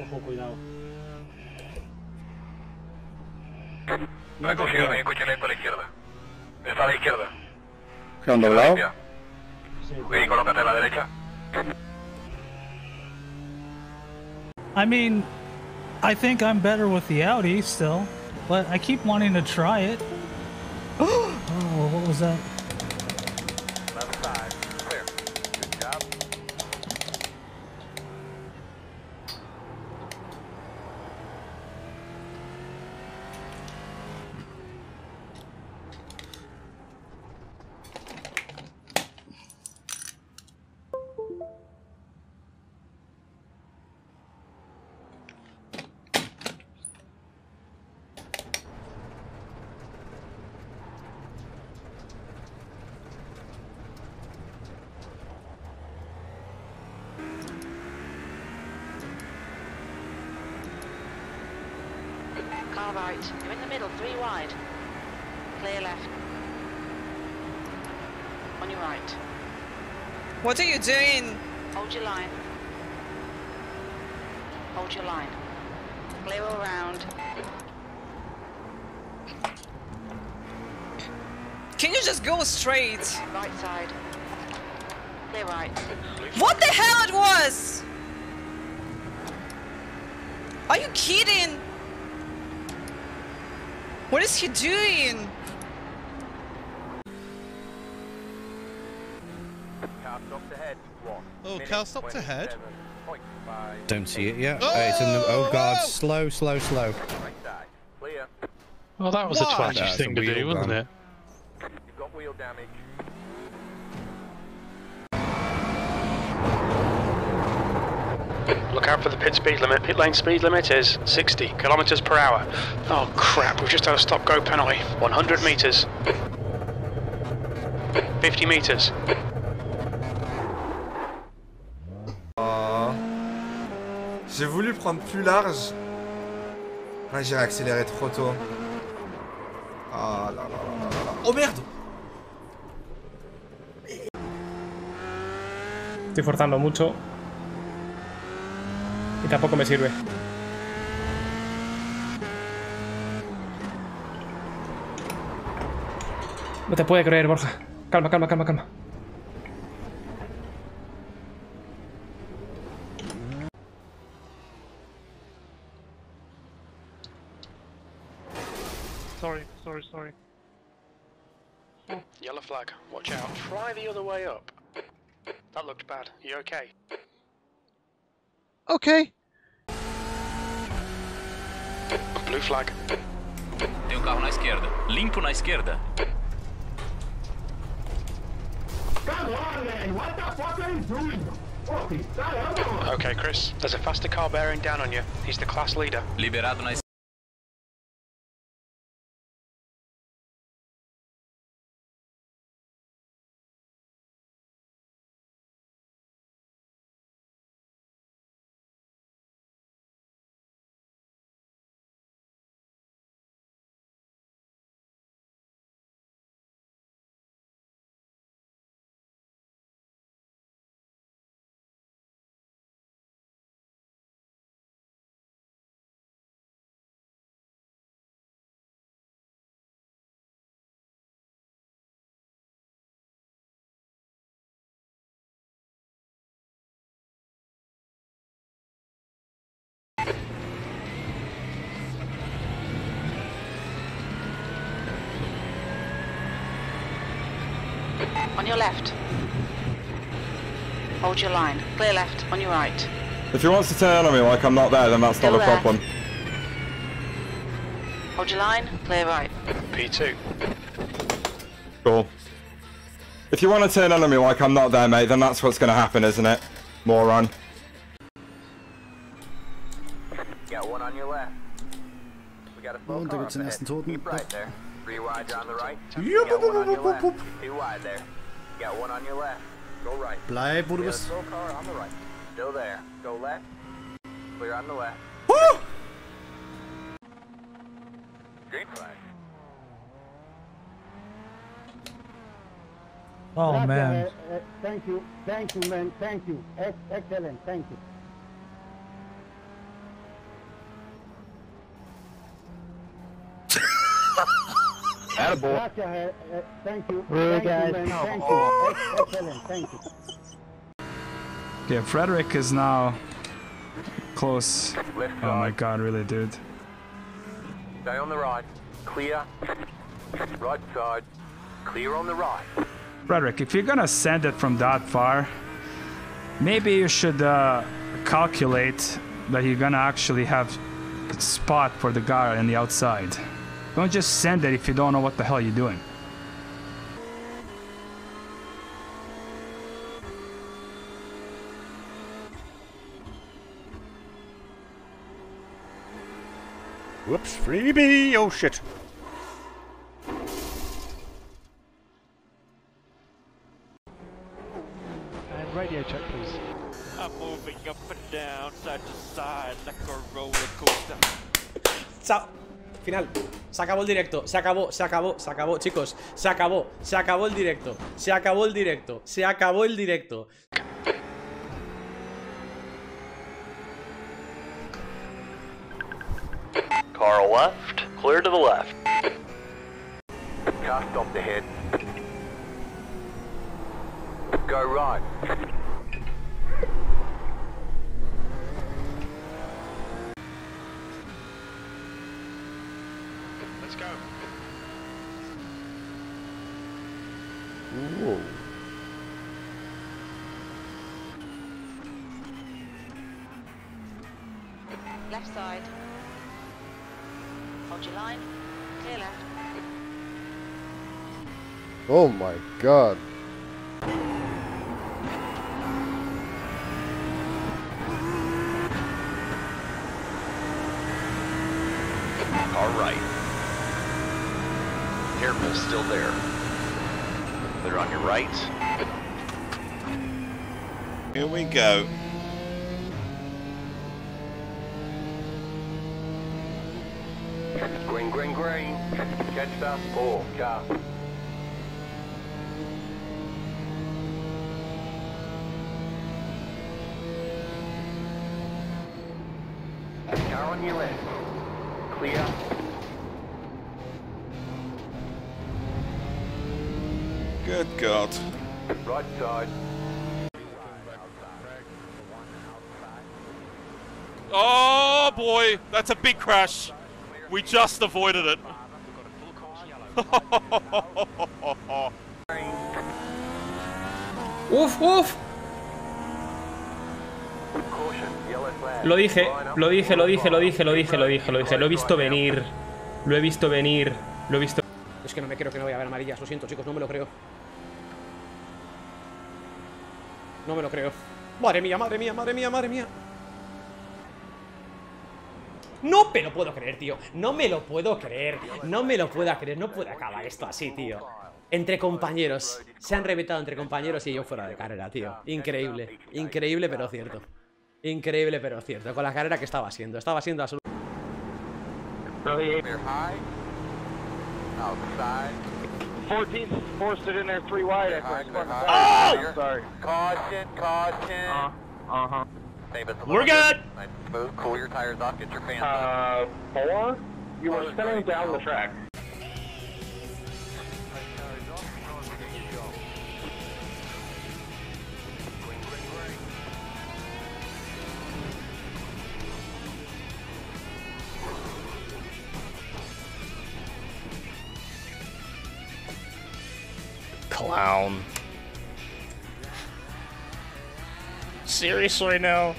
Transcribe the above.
Ojo, cuidado. No he cogido coche lento a la izquierda. Está a la izquierda. ¿Que han doblado? Sí, colócate a la derecha. I mean, I think I'm better with the Audi still, but I keep wanting to try it. oh, what was that? Left side. Clear. Good job. Car right. You're in the middle, three wide. Clear left. On your right. What are you doing? Hold your line. Hold your line. Clear all round. Can you just go straight? Right side. Clear right. What the hell it was? Are you kidding? What is he doing? Car stopped ahead. One. Oh, Minute car stopped ahead? Don't see it yet. Oh, Oh, it's in the. Oh, oh! god, oh! slow, slow, slow. Right Well, that was Why? a twatty That's thing a to do, wasn't it? You've got wheel damage. Look out for the pit speed limit. Pit lane speed limit is 60 kilometers per hour. Oh crap, we've just had a stop go penalty. 100 meters. 50 meters. Ah. J'ai voulu prendre plus large. Ah, j'ai accéléré trop tôt. Ah là là là là là. Oh merde Estoy forzando mucho. Y tampoco me sirve. No te puede creer, Borja. Calma, calma, calma, calma. Sorry, sorry, sorry. Yellow flag. Watch out. Try the other way up. That looked bad. You okay? Okay. Blue flag. Tem um carro na esquerda. Limpo na esquerda. Okay, Chris. There's a faster car bearing down on you. He's the class leader. Liberado na On your left. Hold your line. Clear left. On your right. If he wants to turn on me like I'm not there, then that's not Still a there. problem. Hold your line. Clear right. P2. Cool. If you want to turn on me like I'm not there, mate, then that's what's going to happen, isn't it? Moron. Got one on your left. We got a slow Und da car up ahead. Keep right there. Three wide on the right. Yup, Got one on your wup, wup, left. Two wide there. Got one on your left. Go right. Bleib, wo du bist. on the right. Still there. Go left. Clear on the left. Woo! Green flag. Oh man. Uh, uh, thank you. Thank you man. Thank you. Excellent. Thank you. Attaboy. Thank you. Thank you, man. Thank you. Ex- Excellent. Thank you. Yeah, Frederick is now close. Left Oh my god, really, dude. Stay on the right. Clear. Right side. Clear on the right. Frederick, if you're gonna send it from that far, maybe you should uh, calculate that you're gonna actually have spot for the guy on the outside. Don't just send it if you don't know what the hell you're doing. Whoops, freebie! Oh shit. And radio check, please. I'm moving up and down, side to side, like a roller coaster. Chao. Final. Se acabó el directo. Se acabó, se acabó, se acabó, chicos. Se acabó, se acabó el directo. Se acabó el directo. Se acabó el directo. Car left, clear to the left. Car stop ahead. Go right. Let's go. Whoa. Left side. Hold your line. Clear left. Oh my god. Car right. Hairpin's still there. Clear on your right. Here we go. Green, green, green. Catch that. Four. Car. Car on your left. Clear. God. Right side. Oh boy, that's a big crash. We just avoided it. ¡Uf, uf! Lo dije, lo dije, lo dije, lo dije, lo dije, lo dije, lo dije. Lo he visto venir. Lo he visto venir. Lo he visto. Es que no me creo que no voy a ver amarillas. Lo siento, chicos, no me lo creo. No me lo creo. Madre mía, madre mía, madre mía, madre mía. No me lo puedo creer, tío. No me lo puedo creer. No me lo puedo creer. No puede acabar esto así, tío. Entre compañeros. Se han reventado entre compañeros y yo fuera de carrera, tío. Increíble. Increíble, pero cierto. Increíble, pero cierto. Con la carrera que estaba siendo. Estaba siendo absolutamente. Clear high. Outside. 14th forced it in there three wide Clear after high, I clear spun high. Sorry. Caution, caution. Uh huh. Save us a We're little bit. good. Nice and smooth. Cool your tires off. Get your fans up. Uh, four? You were spinning down the track. Clown. Seriously now?